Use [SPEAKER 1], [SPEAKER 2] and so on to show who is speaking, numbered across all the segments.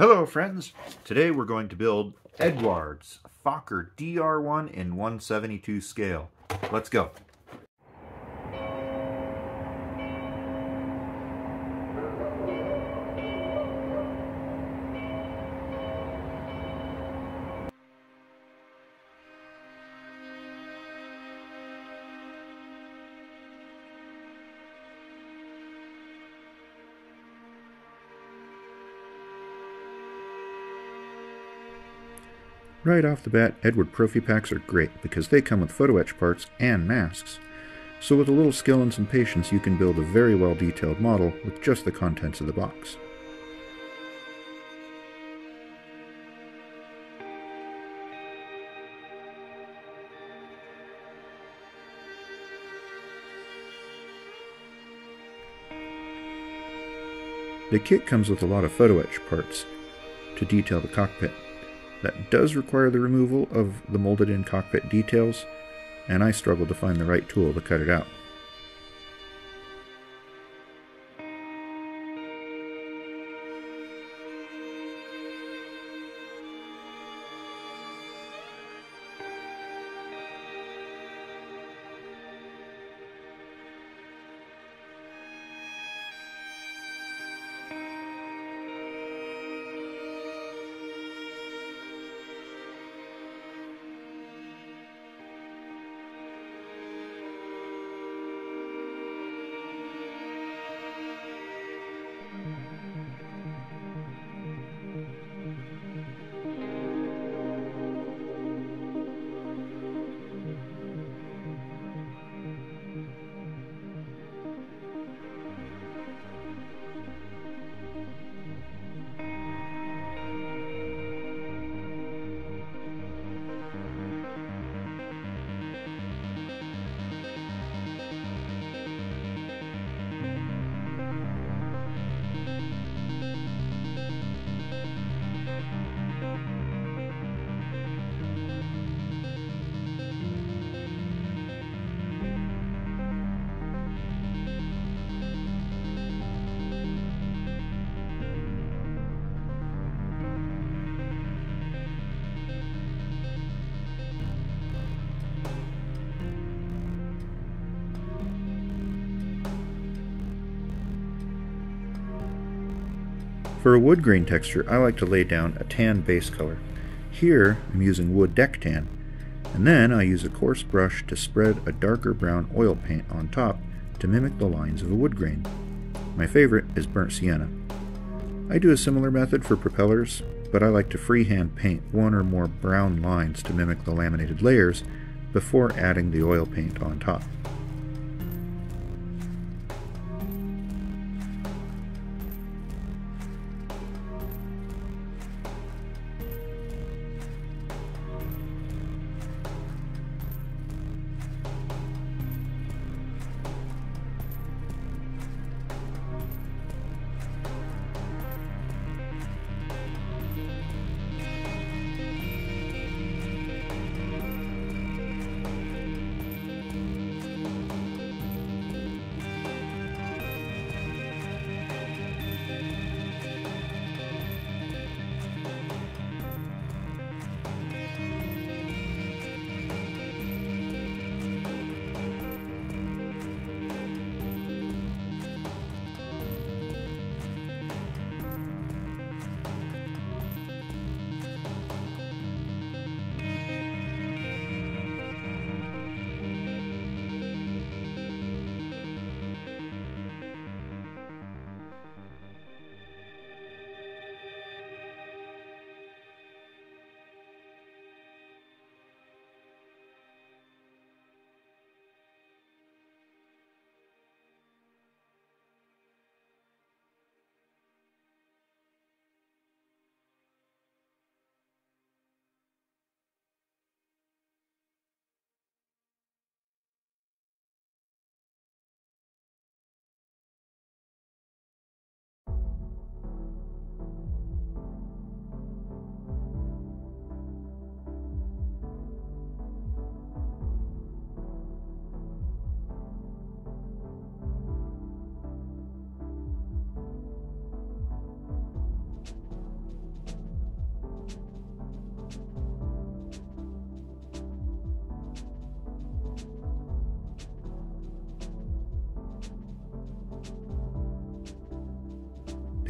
[SPEAKER 1] Hello friends! Today we're going to build Eduard's Fokker DR1 in 172 scale. Let's go!
[SPEAKER 2] Right off the bat, Eduard Profi packs are great because they come with photo etch parts and masks. So with a little skill and some patience, you can build a very well detailed model with just the contents of the box. The kit comes with a lot of photo etch parts to detail the cockpit. That does require the removal of the molded in cockpit details, and I struggled to find the right tool to cut it out. For a wood grain texture, I like to lay down a tan base color. Here, I'm using wood deck tan, and then I use a coarse brush to spread a darker brown oil paint on top to mimic the lines of a wood grain. My favorite is burnt sienna. I do a similar method for propellers, but I like to freehand paint one or more brown lines to mimic the laminated layers before adding the oil paint on top.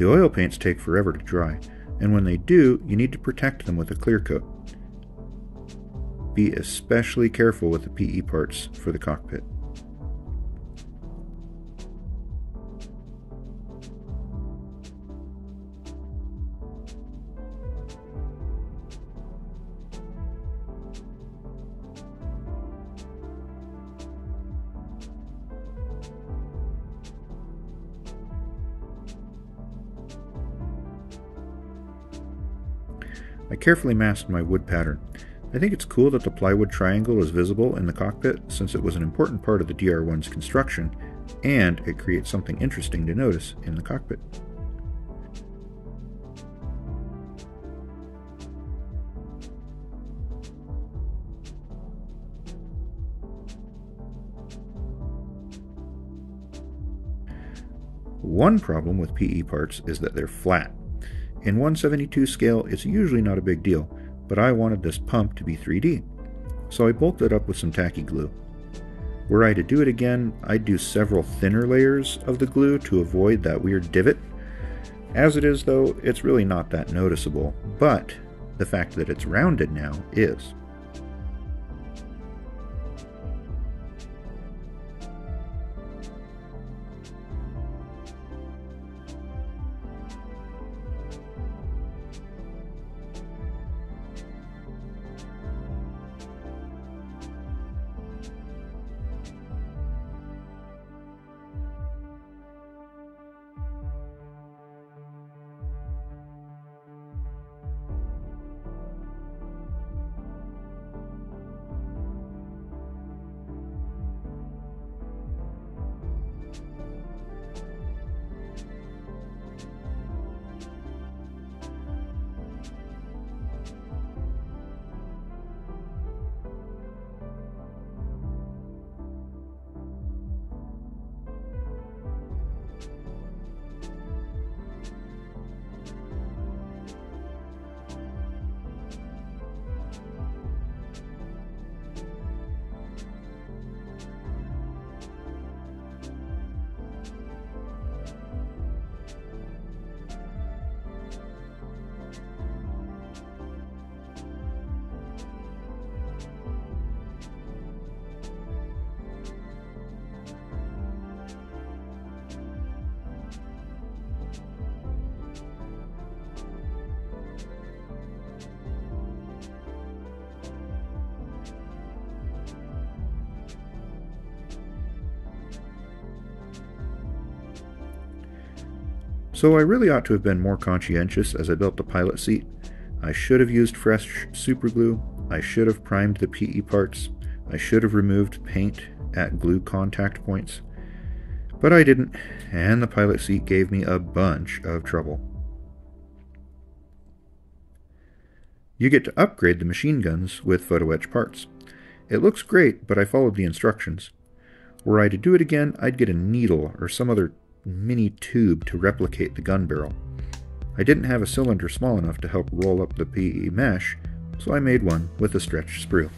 [SPEAKER 2] The oil paints take forever to dry, and when they do, you need to protect them with a clear coat. Be especially careful with the PE parts for the cockpit. I carefully masked my wood pattern. I think it's cool that the plywood triangle is visible in the cockpit since it was an important part of the DR1's construction, and it creates something interesting to notice in the cockpit. One problem with PE parts is that they're flat. In 172 scale, it's usually not a big deal, but I wanted this pump to be 3D. So I bolted it up with some tacky glue. Were I to do it again, I'd do several thinner layers of the glue to avoid that weird divot. As it is though, it's really not that noticeable, but the fact that it's rounded now is. So I really ought to have been more conscientious as I built the pilot seat. I should have used fresh superglue. I should have primed the PE parts. I should have removed paint at glue contact points. But I didn't, and the pilot seat gave me a bunch of trouble. You get to upgrade the machine guns with photo etch parts. It looks great, but I followed the instructions. Were I to do it again, I'd get a needle or some other mini tube to replicate the gun barrel. I didn't have a cylinder small enough to help roll up the PE mesh, so I made one with a stretched sprue.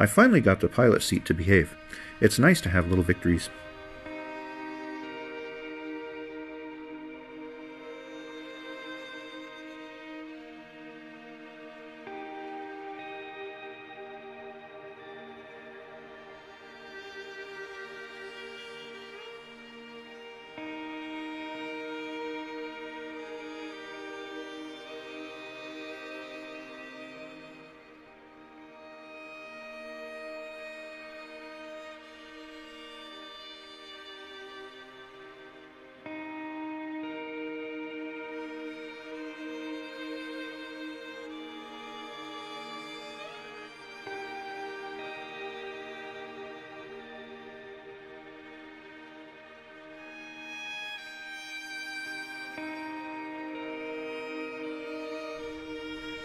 [SPEAKER 2] I finally got the pilot seat to behave. It's nice to have little victories.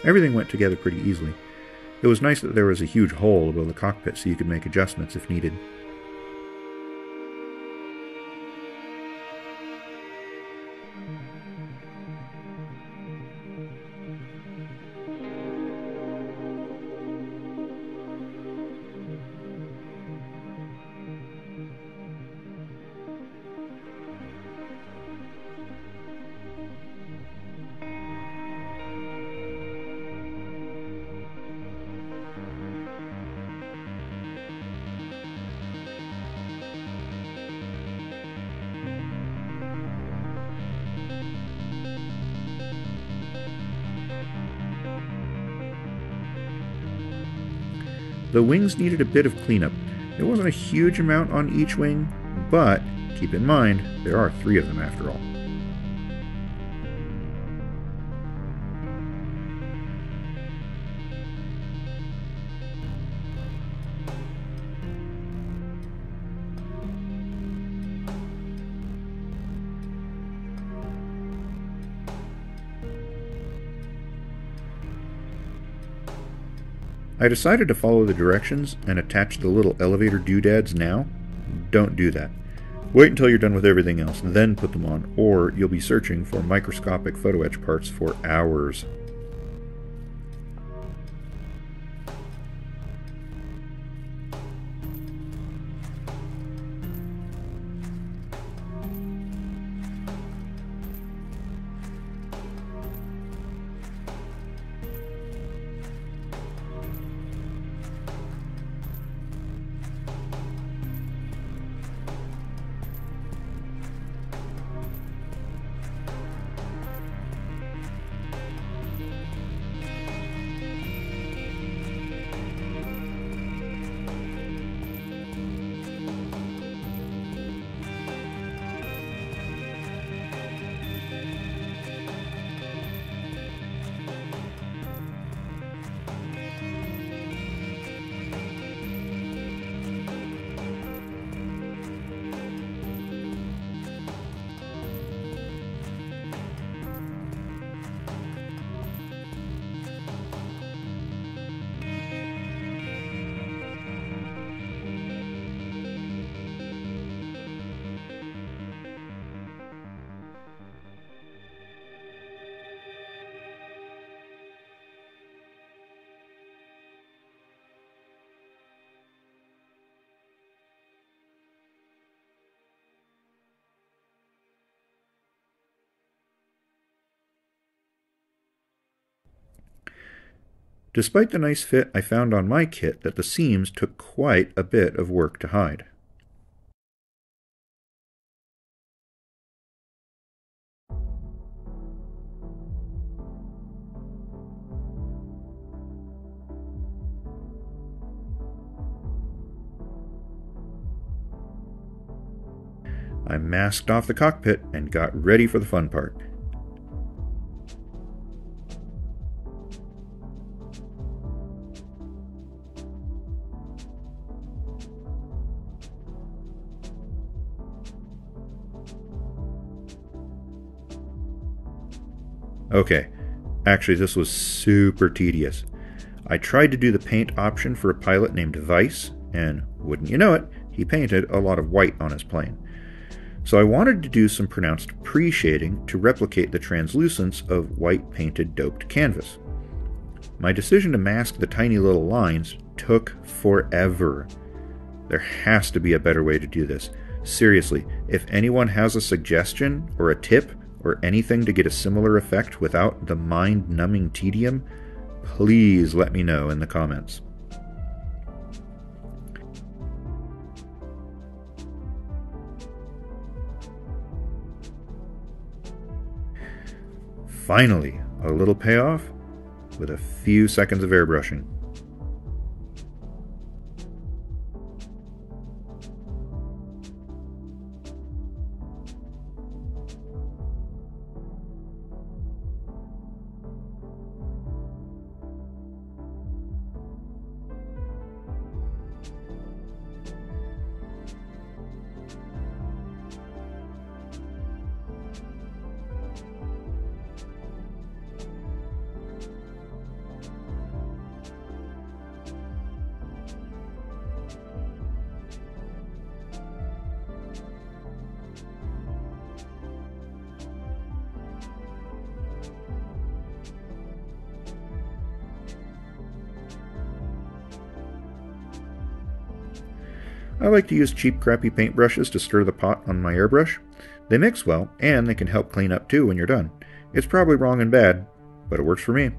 [SPEAKER 2] Everything went together pretty easily. It was nice that there was a huge hole above the cockpit so you could make adjustments if needed. The wings needed a bit of cleanup. There wasn't a huge amount on each wing, but keep in mind, there are three of them after all. I decided to follow the directions and attach the little elevator doodads now. Don't do that. Wait until you're done with everything else, then put them on, or you'll be searching for microscopic photo etch parts for hours. Despite the nice fit, I found on my kit that the seams took quite a bit of work to hide. I masked off the cockpit and got ready for the fun part. Okay, actually, this was super tedious. I tried to do the paint option for a pilot named Weiss, and wouldn't you know it, he painted a lot of white on his plane. So I wanted to do some pronounced pre shading to replicate the translucence of white painted doped canvas. My decision to mask the tiny little lines took forever. There has to be a better way to do this. Seriously, if anyone has a suggestion or a tip or anything to get a similar effect without the mind numbing tedium, please let me know in the comments. Finally, a little payoff with a few seconds of airbrushing. I like to use cheap crappy paintbrushes to stir the pot on my airbrush. They mix well, and they can help clean up too when you're done. It's probably wrong and bad, but it works for me.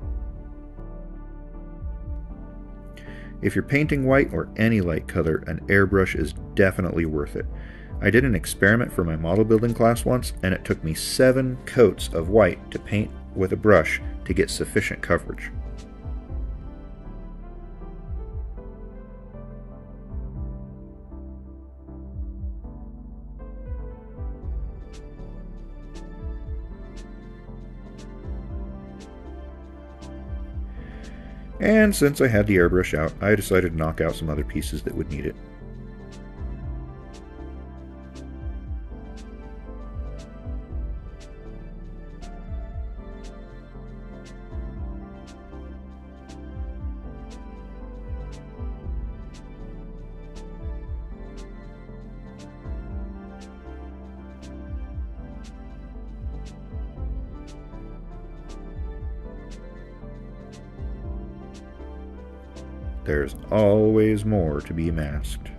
[SPEAKER 2] If you're painting white or any light color, an airbrush is definitely worth it. I did an experiment for my model building class once, and it took me seven coats of white to paint with a brush to get sufficient coverage. And since I had the airbrush out, I decided to knock out some other pieces that would need it. Always more to be masked.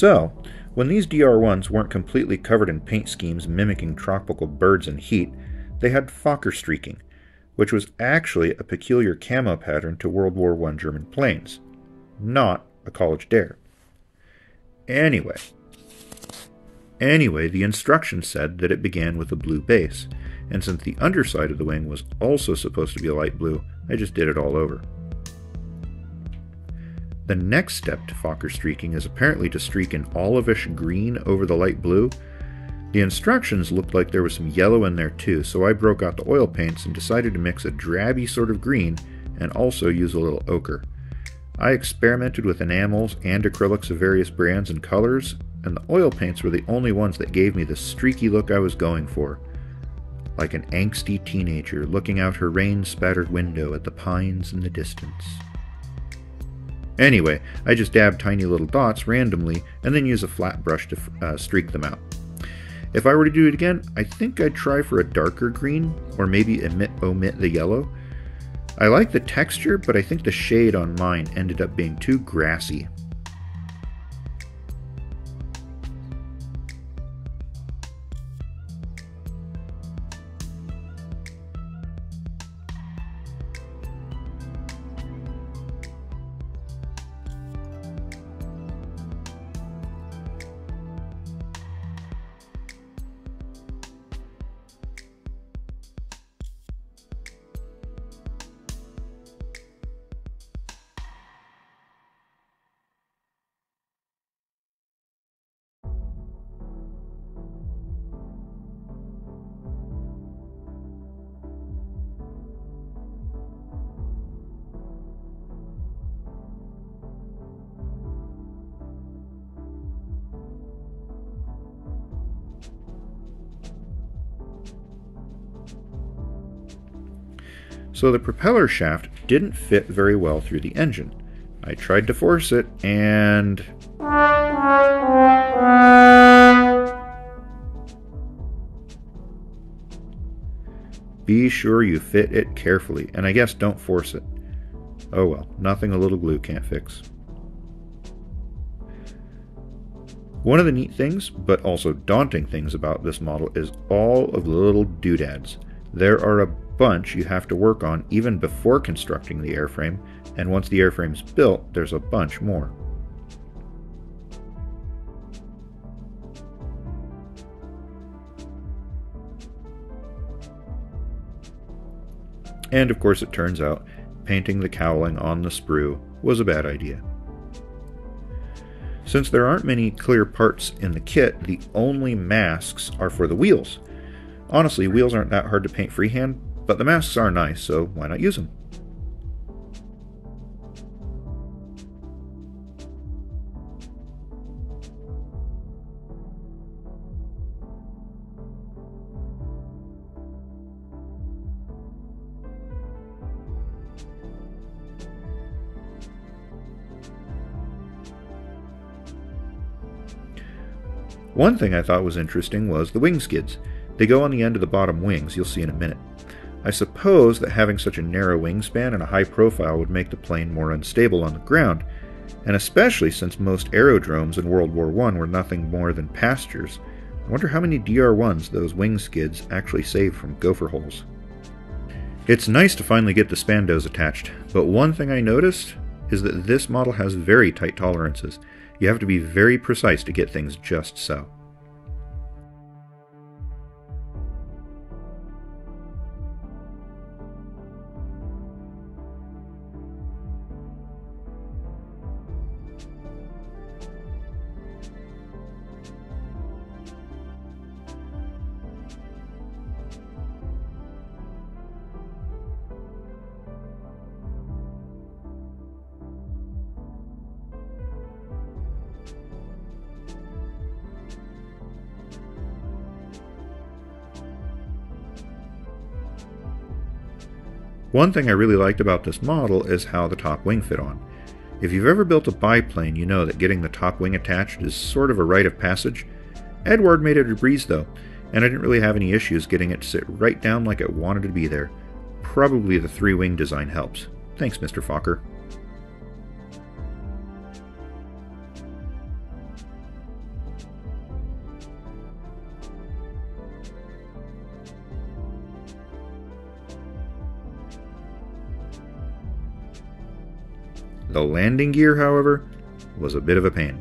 [SPEAKER 2] So, when these DR1s weren't completely covered in paint schemes mimicking tropical birds and heat, they had Fokker streaking, which was actually a peculiar camo pattern to World War I German planes, not a college dare. Anyway, anyway, the instructions said that it began with a blue base, and since the underside of the wing was also supposed to be a light blue, I just did it all over. The next step to Fokker streaking is apparently to streak an olivish green over the light blue the instructions looked like there was some yellow in there too, so I broke out the oil paints and decided to mix a drabby sort of green and also use a little ochre. I experimented with enamels and acrylics of various brands and colors, and the oil paints were the only ones that gave me the streaky look I was going for. Like an angsty teenager looking out her rain spattered window at the pines in the distance. Anyway, I just dab tiny little dots randomly and then use a flat brush to uh, streak them out. If I were to do it again, I think I'd try for a darker green, or maybe omit, omit the yellow. I like the texture, but I think the shade on mine ended up being too grassy. So the propeller shaft didn't fit very well through the engine. I tried to force it, and. Be sure you fit it carefully, and I guess don't force it. Oh well, nothing a little glue can't fix. One of the neat things, but also daunting things about this model is all of the little doodads. There are a bunch you have to work on even before constructing the airframe, and once the airframe's built, there's a bunch more. And of course, it turns out painting the cowling on the sprue was a bad idea. Since there aren't many clear parts in the kit, the only masks are for the wheels. Honestly, wheels aren't that hard to paint freehand, but the masks are nice, so why not use them? One thing I thought was interesting was the wing skids. They go on the end of the bottom wings, you'll see in a minute. I suppose that having such a narrow wingspan and a high profile would make the plane more unstable on the ground, and especially since most aerodromes in World War I were nothing more than pastures. I wonder how many DR1s those wing skids actually saved from gopher holes. It's nice to finally get the Spandaus attached, but one thing I noticed is that this model has very tight tolerances. You have to be very precise to get things just so. One thing I really liked about this model is how the top wing fit on. If you've ever built a biplane, you know that getting the top wing attached is sort of a rite of passage. Eduard made it a breeze though, and I didn't really have any issues getting it to sit right down like it wanted to be there. Probably the three wing design helps. Thanks, Mr. Fokker. The landing gear, however, was a bit of a pain.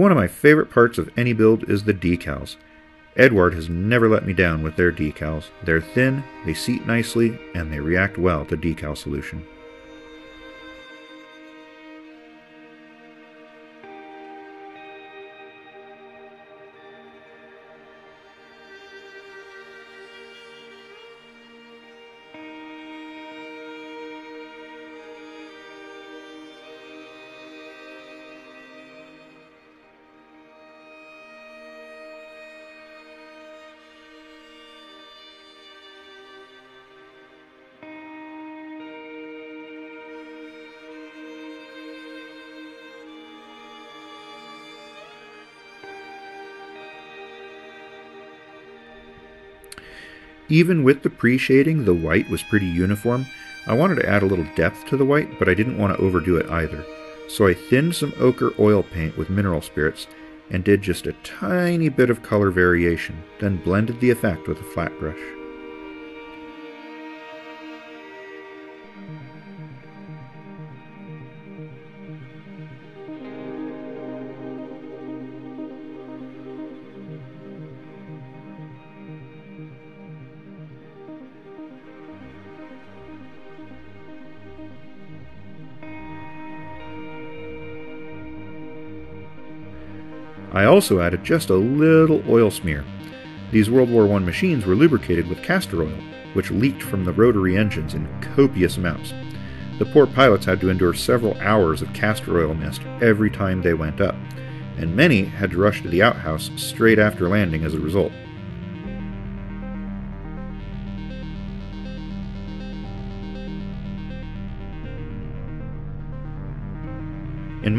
[SPEAKER 2] One of my favorite parts of any build is the decals. Eduard has never let me down with their decals. They're thin, they seat nicely, and they react well to decal solution. Even with the pre-shading, the white was pretty uniform. I wanted to add a little depth to the white, but I didn't want to overdo it either. So I thinned some ochre oil paint with mineral spirits and did just a tiny bit of color variation, then blended the effect with a flat brush. I also added just a little oil smear. These World War I machines were lubricated with castor oil, which leaked from the rotary engines in copious amounts. The poor pilots had to endure several hours of castor oil mist every time they went up, and many had to rush to the outhouse straight after landing as a result.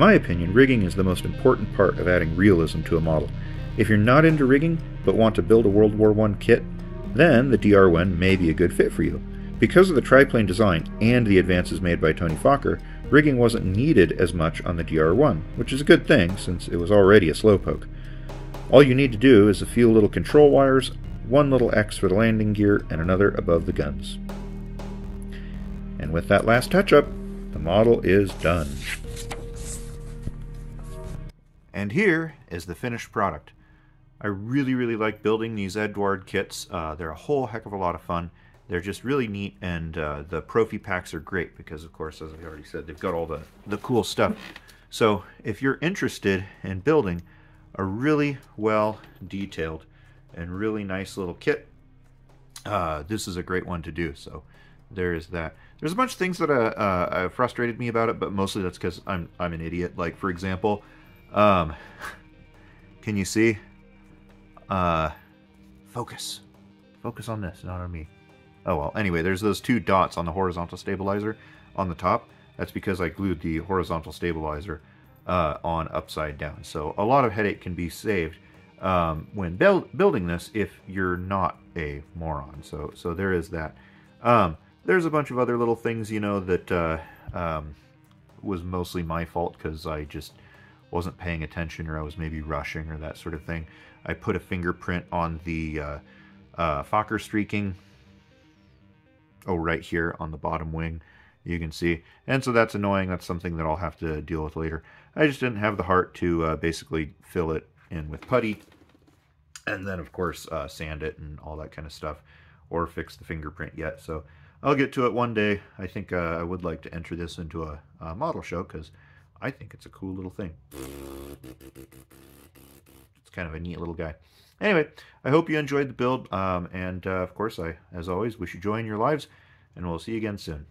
[SPEAKER 2] My opinion, rigging is the most important part of adding realism to a model. If you're not into rigging, but want to build a World War I kit, then the DR1 may be a good fit for you. Because of the triplane design and the advances made by Tony Fokker, rigging wasn't needed as much on the DR1, which is a good thing since it was already a slowpoke. All you need to do is a few little control wires, one little X for the landing gear, and another above the guns. And with that last touch up, the model is done.
[SPEAKER 1] And here is the finished product. I really, really like building these Eduard kits. Uh, they're a whole heck of a lot of fun. They're just really neat, and uh, the Profi packs are great because, of course, as I already said, they've got all the, the cool stuff. So if you're interested in building a really well detailed and really nice little kit, uh, this is a great one to do. So there is that. There's a bunch of things that uh, uh, frustrated me about it, but mostly that's because I'm, I'm an idiot. Like, for example, um, can you see? Uh, focus. Focus on this, not on me. Oh well, anyway, there's those two dots on the horizontal stabilizer on the top. That's because I glued the horizontal stabilizer uh, on upside down. So a lot of headache can be saved um, when build, building this if you're not a moron. So so there is that. Um, there's a bunch of other little things, you know, that uh, um, was mostly my fault because I just wasn't paying attention or I was maybe rushing or that sort of thing. I put a fingerprint on the uh, uh, Fokker streaking. Oh, right here on the bottom wing, you can see. And so that's annoying. That's something that I'll have to deal with later. I just didn't have the heart to uh, basically fill it in with putty. And then, of course, uh, sand it and all that kind of stuff. Or fix the fingerprint yet. So I'll get to it one day. I think uh, I would like to enter this into a, a model show because I think it's a cool little thing. It's kind of a neat little guy. Anyway, I hope you enjoyed the build, um, and uh, of course, I, as always, wish you joy in your lives, and we'll see you again soon.